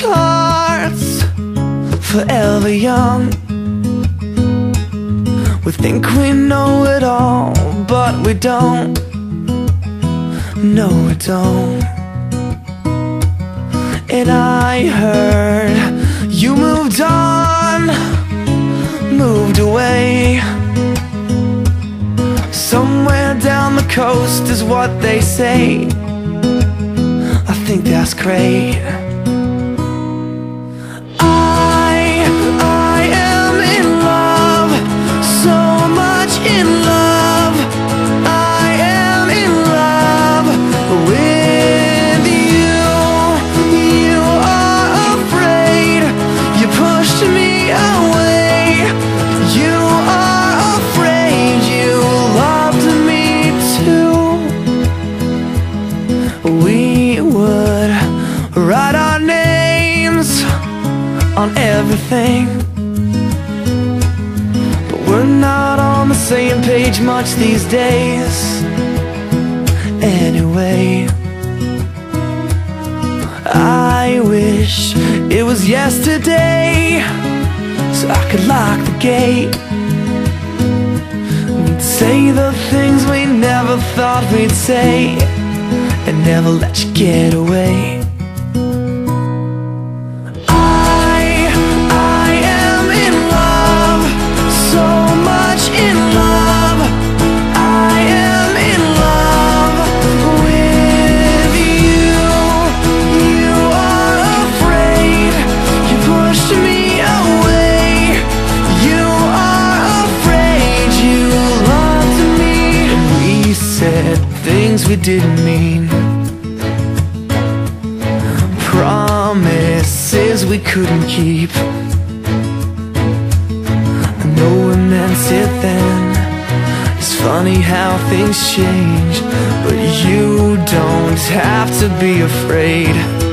hearts forever young. We think we know it all, but we don't. No, we don't. And I heard you moved on Moved away. Somewhere down the coast is what they say that's great on everything. But we're not on the same page much these days. Anyway I wish it was yesterday So I could lock the gate We'd say the things we never thought we'd say And never let you get away things we didn't mean. Promises we couldn't keep. I know we meant it then. It's funny how things change But you don't have to be afraid